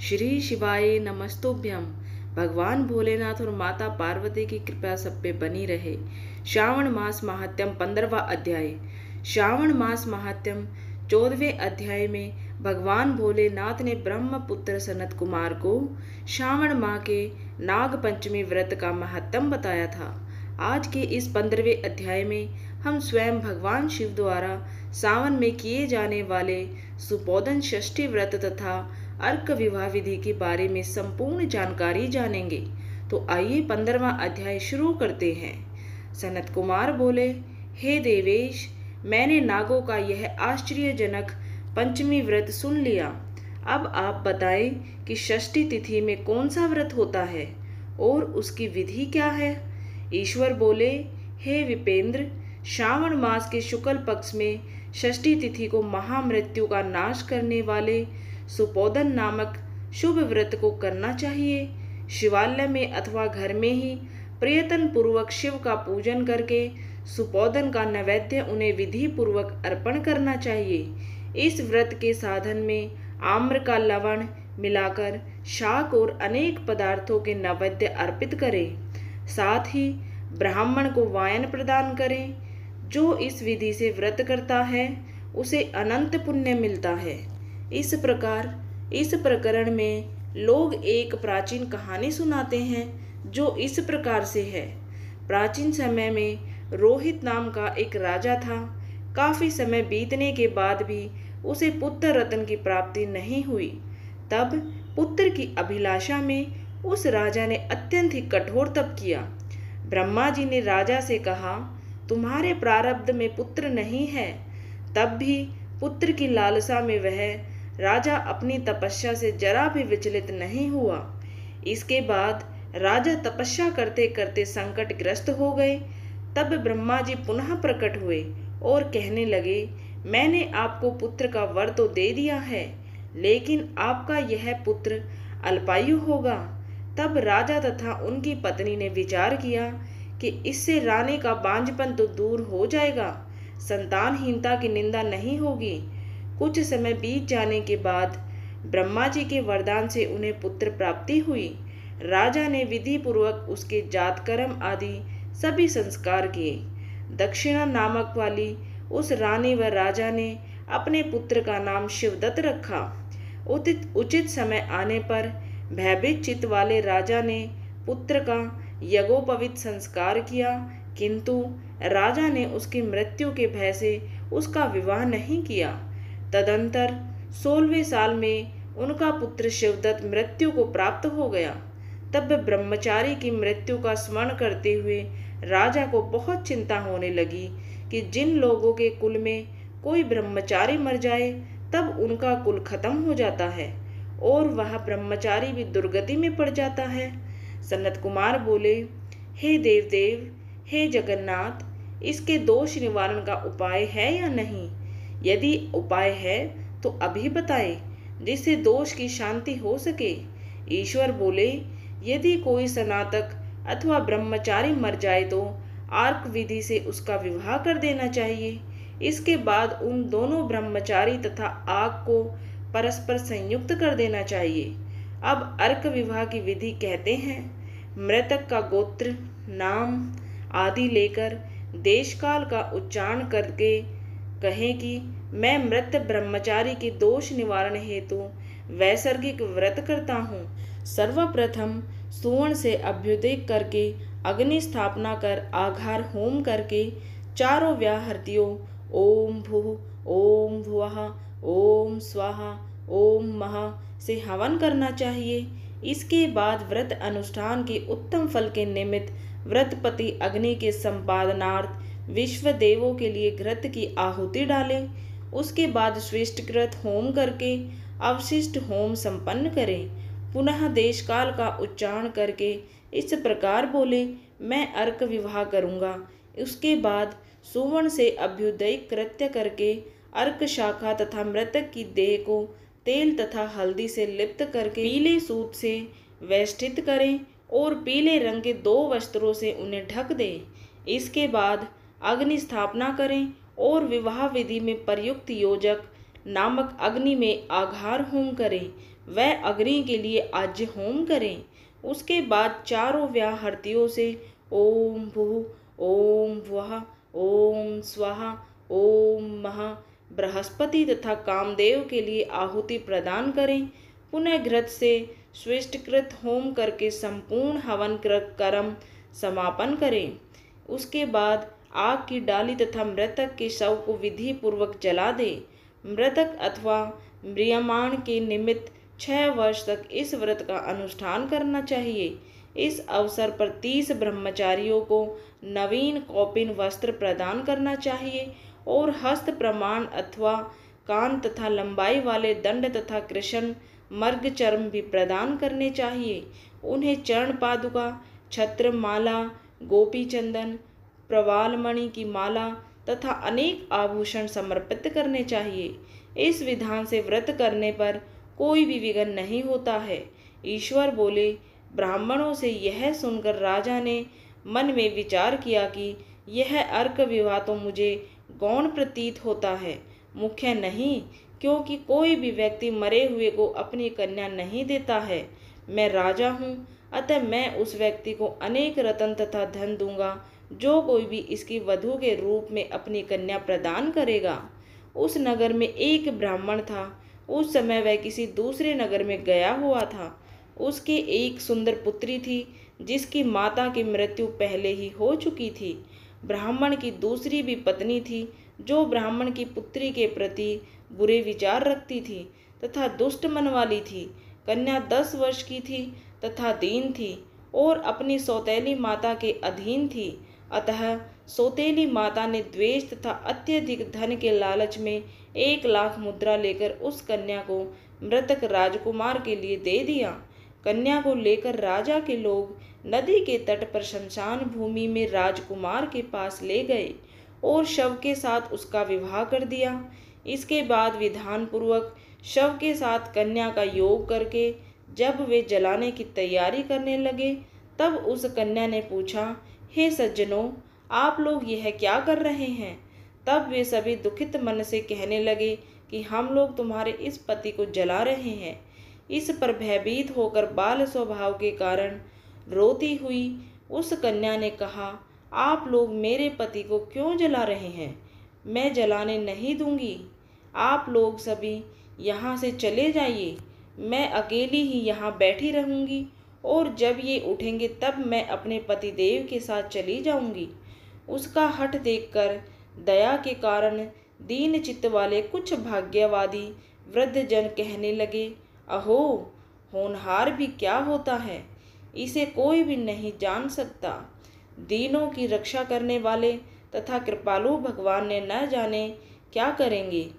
श्री शिवाय नमस्तुभ्यम भगवान भोलेनाथ और माता पार्वती की कृपा सब पे बनी रहे। श्रावण मास महात्म पंद्रवा अध्याय। श्रावण मास महात्म चौदहवें अध्याय में भगवान भोलेनाथ ने ब्रह्म पुत्र सनत कुमार को श्रावण माह के नाग पंचमी व्रत का महत्व बताया था। आज के इस पंद्रहवें अध्याय में हम स्वयं भगवान शिव द्वारा सावन में किए जाने वाले सुपोधन षष्ठी व्रत तथा अर्क विवाह विधि के बारे में संपूर्ण जानकारी जानेंगे। तो आइए पंद्रवा अध्याय शुरू करते हैं। सनत कुमार बोले, हे देवेश, मैंने नागों का यह आश्चर्यजनक पंचमी व्रत सुन लिया। अब आप बताएँ कि षष्ठी तिथि में कौन सा व्रत होता है और उसकी विधि क्या है? ईश्वर बोले, हे विपेंद्र, श्रावण मास के शुक्ल पक्ष में षष्ठी तिथि को महामृत्यु का नाश करने वाले सुपोदन नामक शुभ व्रत को करना चाहिए। शिवालय में अथवा घर में ही प्रयत्न पूर्वक शिव का पूजन करके सुपोदन का नैवेद्य उन्हें विधि पूर्वक अर्पण करना चाहिए। इस व्रत के साधन में आम्र का लवण मिलाकर शाक और अनेक पदार्थों के नैवेद्य अर्पित करें। साथ ही ब्राह्मण को वायन प्रदान करें। जो इस विधि से व्रत करता है, उसे अनंत पुण्य मिलता है। इस प्रकार, इस प्रकरण में लोग एक प्राचीन कहानी सुनाते हैं, जो इस प्रकार से है। प्राचीन समय में रोहित नाम का एक राजा था। काफ़ी समय बीतने के बाद भी उसे पुत्र रत्न की प्राप्ति नहीं हुई। तब पुत्र की अभिलाषा में उस राजा ने अत्यंत ही कठोर तप किया। ब्रह्मा जी ने राजा से कहा, तुम्हारे प्रारब्ध में पुत्र नहीं है। तब भी पुत्र की लालसा में वह राजा अपनी तपस्या से जरा भी विचलित नहीं हुआ। इसके बाद राजा तपस्या करते करते संकट ग्रस्त हो गए। तब ब्रह्मा जी पुनः प्रकट हुए और कहने लगे, मैंने आपको पुत्र का वर तो दे दिया है, लेकिन आपका यह पुत्र अल्पायु होगा। तब राजा तथा उनकी पत्नी ने विचार किया कि इससे रानी का बांझपन तो दूर हो जाएगा। संतानहीनता की निंदा नहीं होगी। कुछ समय बीत जाने के बाद ब्रह्मा जी के वरदान से उन्हें पुत्र प्राप्ति हुई। राजा ने विधि पूर्वक उसके जातकर्म आदि सभी संस्कार किए। दक्षिणा नामक वाली उस रानी व राजा ने अपने पुत्र का नाम शिवदत्त रखा। उचित उचित समय आने पर भयभीत चित्त वाले राजा ने पुत्र का यगोपवित संस्कार किया, किंतु राजा ने उसकी मृत्यु के भय से उसका विवाह नहीं किया। तदंतर सोलहवें साल में उनका पुत्र शिवदत्त मृत्यु को प्राप्त हो गया। तब ब्रह्मचारी की मृत्यु का स्मरण करते हुए राजा को बहुत चिंता होने लगी कि जिन लोगों के कुल में कोई ब्रह्मचारी मर जाए, तब उनका कुल खत्म हो जाता है और वह ब्रह्मचारी भी दुर्गति में पड़ जाता है। सन्नत कुमार बोले, हे देवदेव देव हे जगन्नाथ, इसके दोष निवारण का उपाय है या नहीं? यदि उपाय है तो अभी बताए, जिससे दोष की शांति हो सके। ईश्वर बोले, यदि कोई सनातक अथवा ब्रह्मचारी मर जाए तो आर्क विधि से उसका विवाह कर देना चाहिए। इसके बाद उन दोनों ब्रह्मचारी तथा आग को परस्पर संयुक्त कर देना चाहिए। अब अर्क विवाह की विधि कहते हैं, मृतक का गोत्र, नाम आदि लेकर देशकाल का उच्चारण करके कहें कि मैं मृत ब्रह्मचारी के दोष निवारण हेतु वैसर्गिक व्रत करता हूँ। सर्वप्रथम सुवर्ण से अभ्युदय करके अग्नि स्थापना कर आघार होम करके चारों व्याहृतियों, ओम भू ओम भुवः, ओम स्वाहा, ओम महा से हवन करना चाहिए। इसके बाद व्रत अनुष्ठान के उत्तम फल के निमित्त व्रतपति अग्नि के संपादनार्थ विश्व देवों के लिए घृत की आहुति डालें। उसके बाद श्रेष्ठकृत होम करके, अवशिष्ट होम संपन्न करें। पुनः देशकाल का उच्चारण करके इस प्रकार बोले, मैं अर्क विवाह करूँगा। उसके बाद सुवर्ण से अभ्युदय कृत्य करके अर्क शाखा तथा मृतक की देह को तेल तथा हल्दी से लिप्त करके पीले सूत से वैष्ठित करें और पीले रंग के दो वस्त्रों से उन्हें ढक दें। इसके बाद अग्नि स्थापना करें और विवाह विधि में प्रयुक्त योजक नामक अग्नि में आघार होम करें। वह अग्नि के लिए आज होम करें। उसके बाद चारों व्याहृतियों से ओम भू, ओम वह, ओम स्वाहा, ओम महा, बृहस्पति तथा कामदेव के लिए आहुति प्रदान करें। पुनः घृत से स्विष्टकृत होम करके संपूर्ण हवन कर्म समापन करें। उसके बाद आग की डाली तथा मृतक के शव को विधि पूर्वक जला दे। मृतक अथवा म्रियमाण के निमित्त छह वर्ष तक इस व्रत का अनुष्ठान करना चाहिए। इस अवसर पर तीस ब्रह्मचारियों को नवीन कौपिन वस्त्र प्रदान करना चाहिए और हस्त प्रमाण अथवा कान तथा लंबाई वाले दंड तथा कृष्ण मर्ग चर्म भी प्रदान करने चाहिए। उन्हें चरण पादुका छत्र माला गोपी चंदन प्रवाल मणि की माला तथा अनेक आभूषण समर्पित करने चाहिए। इस विधान से व्रत करने पर कोई भी विघन नहीं होता है। ईश्वर बोले, ब्राह्मणों से यह सुनकर राजा ने मन में विचार किया कि यह अर्क विवाह तो मुझे गौण प्रतीत होता है। मुख्य नहीं, क्योंकि कोई भी व्यक्ति मरे हुए को अपनी कन्या नहीं देता है। मैं राजा हूँ, अतः मैं उस व्यक्ति को अनेक रतन तथा धन दूँगा। जो कोई भी इसकी वधु के रूप में अपनी कन्या प्रदान करेगा, उस नगर में एक ब्राह्मण था, उस समय वह किसी दूसरे नगर में गया हुआ था। उसकी एक सुंदर पुत्री थी, जिसकी माता की मृत्यु पहले ही हो चुकी थी। ब्राह्मण की दूसरी भी पत्नी थी, जो ब्राह्मण की पुत्री के प्रति बुरे विचार रखती थी तथा दुष्ट मन वाली थी। कन्या दस वर्ष की थी तथा दीन थी और अपनी सौतेली माता के अधीन थी। अतः सौतेली माता ने द्वेष तथा अत्यधिक धन के लालच में एक लाख मुद्रा लेकर उस कन्या को मृतक राजकुमार के लिए दे दिया। कन्या को लेकर राजा के लोग नदी के तट पर शमशान भूमि में राजकुमार के पास ले गए और शव के साथ उसका विवाह कर दिया। इसके बाद विधान पूर्वक शव के साथ कन्या का योग करके जब वे जलाने की तैयारी करने लगे, तब उस कन्या ने पूछा हे सज्जनों, आप लोग यह क्या कर रहे हैं? तब वे सभी दुखित मन से कहने लगे कि हम लोग तुम्हारे इस पति को जला रहे हैं। इस पर भयभीत होकर बाल स्वभाव के कारण रोती हुई उस कन्या ने कहा, आप लोग मेरे पति को क्यों जला रहे हैं? मैं जलाने नहीं दूँगी। आप लोग सभी यहाँ से चले जाइए। मैं अकेली ही यहाँ बैठी रहूँगी। और जब ये उठेंगे तब मैं अपने पतिदेव के साथ चली जाऊँगी। उसका हट देखकर दया के कारण दीन चित्त वाले कुछ भाग्यवादी वृद्ध जन कहने लगे, अहो, होनहार भी क्या होता है? इसे कोई भी नहीं जान सकता। दीनों की रक्षा करने वाले तथा कृपालु भगवान ने न जाने क्या करेंगे?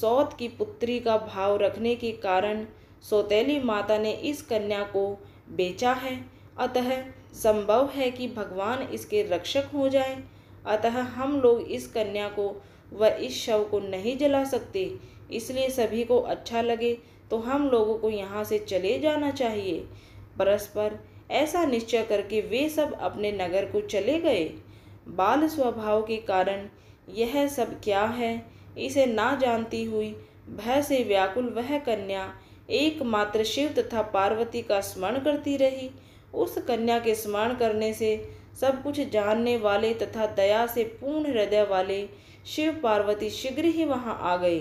सौत की पुत्री का भाव रखने के कारण सौतेली माता ने इस कन्या को बेचा है। अतः संभव है कि भगवान इसके रक्षक हो जाए। अतः हम लोग इस कन्या को व इस शव को नहीं जला सकते। इसलिए सभी को अच्छा लगे तो हम लोगों को यहाँ से चले जाना चाहिए। परस्पर ऐसा निश्चय करके वे सब अपने नगर को चले गए। बाल स्वभाव के कारण यह सब क्या है? इसे ना जानती हुई भय से व्याकुल वह कन्या एकमात्र शिव तथा पार्वती का स्मरण करती रही। उस कन्या के स्मरण करने से सब कुछ जानने वाले तथा दया से पूर्ण हृदय वाले शिव पार्वती शीघ्र ही वहाँ आ गए।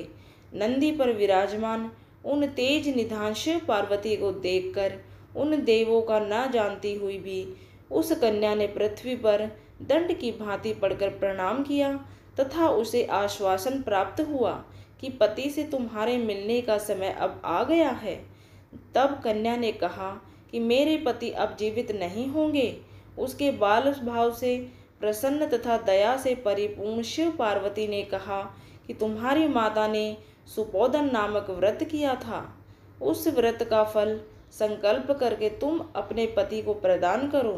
नंदी पर विराजमान उन तेज निधान शिव पार्वती को देखकर उन देवों का न जानती हुई भी उस कन्या ने पृथ्वी पर दंड की भांति पड़कर प्रणाम किया तथा उसे आश्वासन प्राप्त हुआ कि पति से तुम्हारे मिलने का समय अब आ गया है। तब कन्या ने कहा कि मेरे पति अब जीवित नहीं होंगे। उसके बाल भाव से, प्रसन्न तथा दया से परिपूर्ण शिव पार्वती ने कहा कि तुम्हारी माता ने सुपोदन नामक व्रत किया था। उस व्रत का फल संकल्प करके तुम अपने पति को प्रदान करो।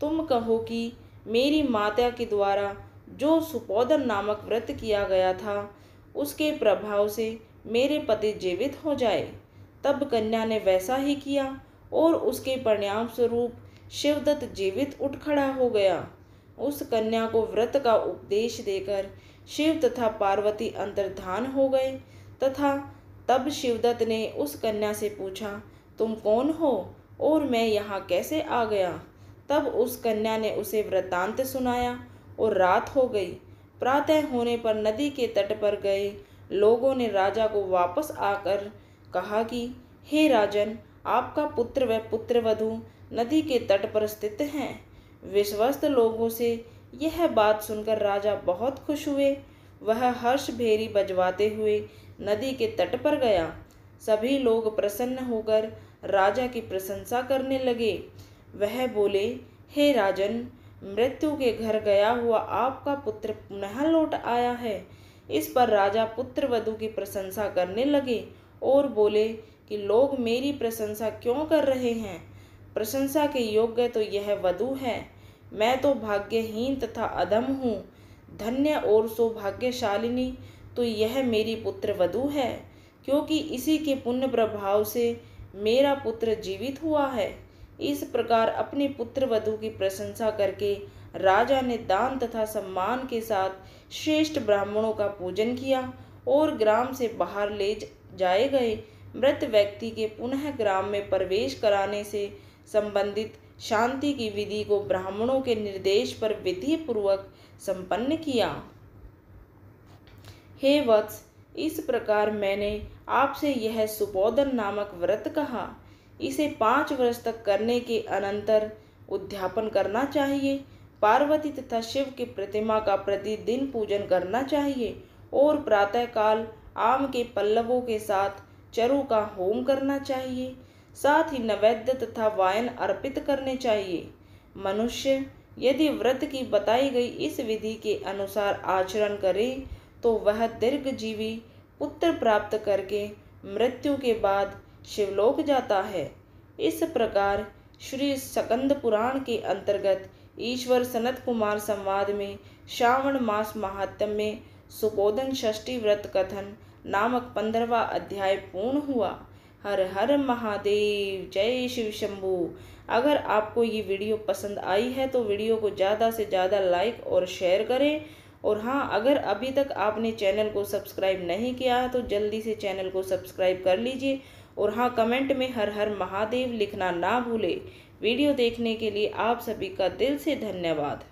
तुम कहो कि मेरी माता के द्वारा जो सुपोदन नामक व्रत किया गया था उसके प्रभाव से मेरे पति जीवित हो जाए। तब कन्या ने वैसा ही किया और उसके परिणाम स्वरूप शिवदत्त जीवित उठ खड़ा हो गया। उस कन्या को व्रत का उपदेश देकर शिव तथा पार्वती अंतर्धान हो गए तथा तब शिवदत्त ने उस कन्या से पूछा, तुम कौन हो और मैं यहाँ कैसे आ गया? तब उस कन्या ने उसे वृत्तांत सुनाया और रात हो गई। प्रातः होने पर नदी के तट पर गए। लोगों ने राजा को वापस आकर कहा कि, हे राजन, आपका पुत्र व पुत्रवधु नदी के तट पर स्थित हैं। विश्वस्त लोगों से यह बात सुनकर राजा बहुत खुश हुए। वह हर्ष भेरी बजवाते हुए नदी के तट पर गया। सभी लोग प्रसन्न होकर राजा की प्रशंसा करने लगे। वह बोले, हे राजन मृत्यु के घर गया हुआ आपका पुत्र पुनः लौट आया है। इस पर राजा पुत्र वधु की प्रशंसा करने लगे और बोले कि लोग मेरी प्रशंसा क्यों कर रहे हैं? प्रशंसा के योग्य तो यह वधु है। मैं तो भाग्यहीन तथा अधम हूँ। धन्य और सौभाग्यशालिनी तो यह मेरी पुत्र वधु है, क्योंकि इसी के पुण्य प्रभाव से मेरा पुत्र जीवित हुआ है। इस प्रकार अपने पुत्र वधु की प्रशंसा करके राजा ने दान तथा सम्मान के साथ श्रेष्ठ ब्राह्मणों का पूजन किया और ग्राम से बाहर ले जाए गए। मृत व्यक्ति के पुनः ग्राम में प्रवेश कराने से संबंधित शांति की विधि को ब्राह्मणों के निर्देश पर विधि पूर्वक संपन्न किया। हे वत्स, इस प्रकार मैंने आपसे यह सुपोदन नामक व्रत कहा। इसे पाँच वर्ष तक करने के अनंतर उद्यापन करना चाहिए। पार्वती तथा शिव की प्रतिमा का प्रतिदिन पूजन करना चाहिए और प्रातःकाल आम के पल्लवों के साथ चरु का होम करना चाहिए। साथ ही नैवेद्य तथा वायन अर्पित करने चाहिए। मनुष्य यदि व्रत की बताई गई इस विधि के अनुसार आचरण करे तो वह दीर्घजीवी पुत्र प्राप्त करके मृत्यु के बाद शिवलोक जाता है। इस प्रकार श्री सकंद पुराण के अंतर्गत ईश्वर सनत कुमार संवाद में श्रावण मास महात्म में सुपोदन षष्ठी व्रत कथन नामक पंद्रवा अध्याय पूर्ण हुआ। हर हर महादेव, जय शिव शंभु। अगर आपको ये वीडियो पसंद आई है तो वीडियो को ज़्यादा से ज़्यादा लाइक और शेयर करें। और हाँ अगर अभी तक आपने चैनल को सब्सक्राइब नहीं किया है तो जल्दी से चैनल को सब्सक्राइब कर लीजिए। और हाँ कमेंट में हर हर महादेव लिखना ना भूले। वीडियो देखने के लिए आप सभी का दिल से धन्यवाद।